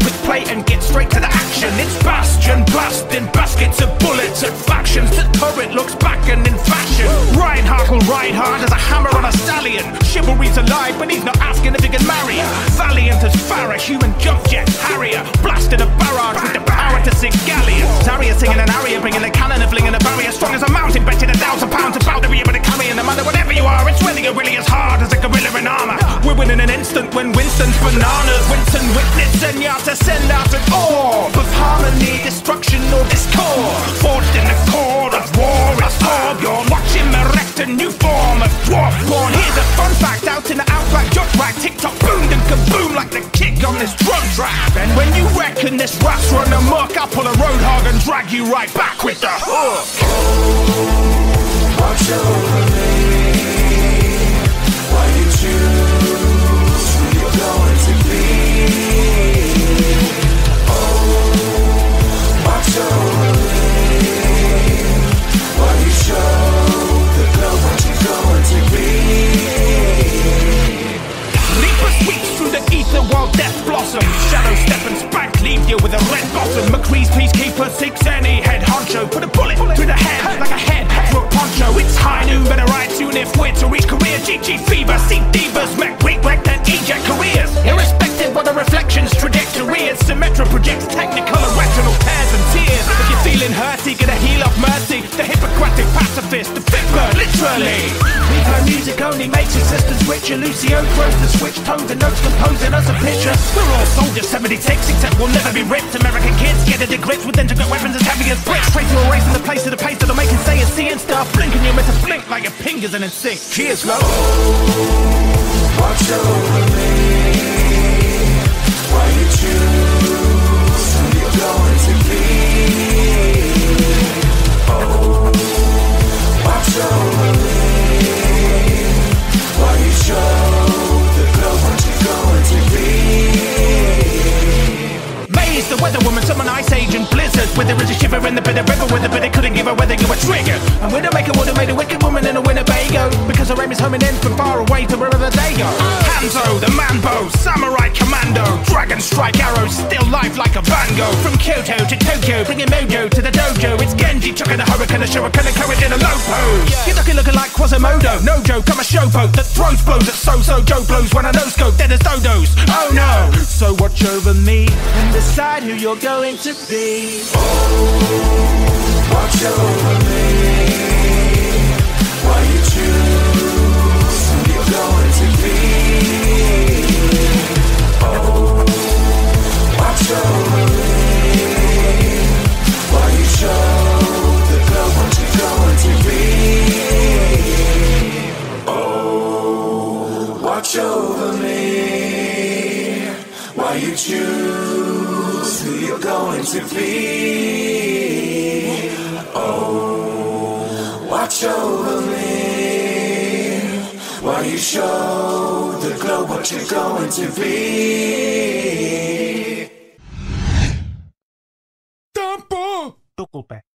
quick play and get straight to the action. It's Bastion, blasting baskets of bullets at factions. The turret looks back and in fashion. Reinhardt will ride hard as a hammer on a stallion. Chivalry's alive, but he's not asking if he can marry her. Valiant as Pharah, human jump jet Harrier. Blasting a barrage with the power to sink galleons. Zarya singing an aria, bringing a cannon and flinging a barrier. Strong as a mountain, betting a thousand pounds about to be able to carry. And no matter whatever you are, it's really, really as when Winston's bananas. Winston witness Zenyatta send out an orb of harmony, destruction or discord. Forged in the core of war, it's orb. You're watching erect a new form of dwarf born. Here's a fun fact out in the outback, Junkrat, tick-tock, boom and kaboom like the kick on this drum track. And when you reckon this rap's run amok, I'll pull a roadhog and drag you right back with the hook. Watch over me with a red bottom. McCree's peacekeeper seeks any head honcho. Put a bullet through the head like a head through a poncho. It's high noon, better ride soon if we're to reach career. GG fever, see divas, mech weak wreck then eject careers. Irrespective of the reflections, trajectory is Symmetra projects technical retinal tears and tears. If you're feeling hurty, get a heal of mercy. The Hippocratic pacifist, the fit bird, literally. Music only makes your sisters richer. Lucio throws the switch tones and notes composing us a picture. We're all soldiers, 76, except we'll never be ripped. American kids get it grips with intricate weapons as heavy as bricks. Your race in the place to the pace that'll make it say and see and stuff. Blinking you meant to blink like your fingers and in sync. Cheers, love. Watch over Where there is a shiver in the bit of river weather, but it couldn't give her whether you were trigger. And Widowmaker would have made a wicked woman in a Winnebago. Because her aim is homing in from far away to wherever they go. Hanzo, the Manbo, Samurai Commando. Dragon strike arrows, still life like a Van Gogh. From Kyoto to Tokyo, bringing mojo to the dojo. It's Genji chucking a hurricane, a shuriken, a courage in a low pose. You're looking, looking like Quasimodo. No joke, I'm a showboat that throws blows at so-so Joe blows when I no scope, dead as dodos. Oh no! So watch over me and decide who you're going to be. Oh, Watch over me while you choose who you're going to be. Oh, watch over me while you show the glow what you're going to be. Tukul pe.